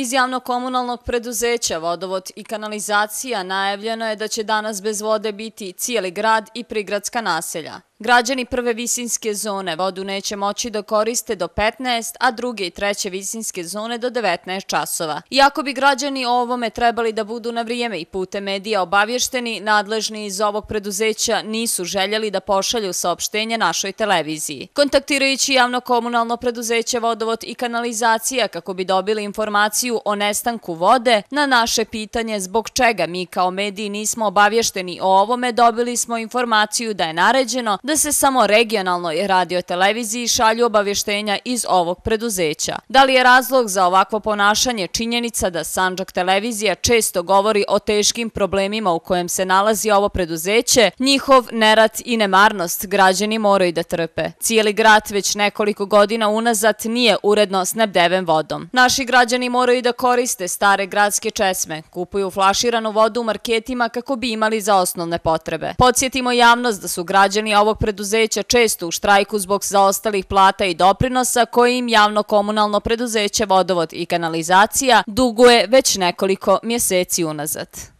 Iz javno-komunalnog preduzeća Vodovod i kanalizacija najavljeno je da će danas bez vode biti cijeli grad i prigradska naselja. Građani prve visinske zone vodu neće moći da koriste do 15, a druge i treće visinske zone do 19 časova. Iako bi građani o ovome trebali da budu na vrijeme i pute medija obavješteni, nadležni iz ovog preduzeća nisu željeli da pošalju saopštenje našoj televiziji. Kontaktirajući javno-komunalno preduzeće Vodovod i kanalizacija kako bi dobili informaciju o nestanku vode, na naše pitanje zbog čega mi kao mediji nismo obavješteni o ovome, dobili smo informaciju da je naređeno da se samo regionalnoj radioteleviziji šalju obavještenja iz ovog preduzeća. Da li je razlog za ovakvo ponašanje činjenica da Sanđak televizija često govori o teškim problemima u kojem se nalazi ovo preduzeće, njihov nerat i nemarnost građani moraju da trpe. Cijeli grad već nekoliko godina unazad nije uredno snebdeven vodom. Naši građani moraju da koriste stare gradske česme, kupuju flaširanu vodu u marketima kako bi imali za osnovne potrebe. Podsjetimo javnost da su građani ovog preduzeća često u štrajku zbog zaostalih plata i doprinosa koji im javno-komunalno preduzeće Vodovod i kanalizacija duguje već nekoliko mjeseci unazad.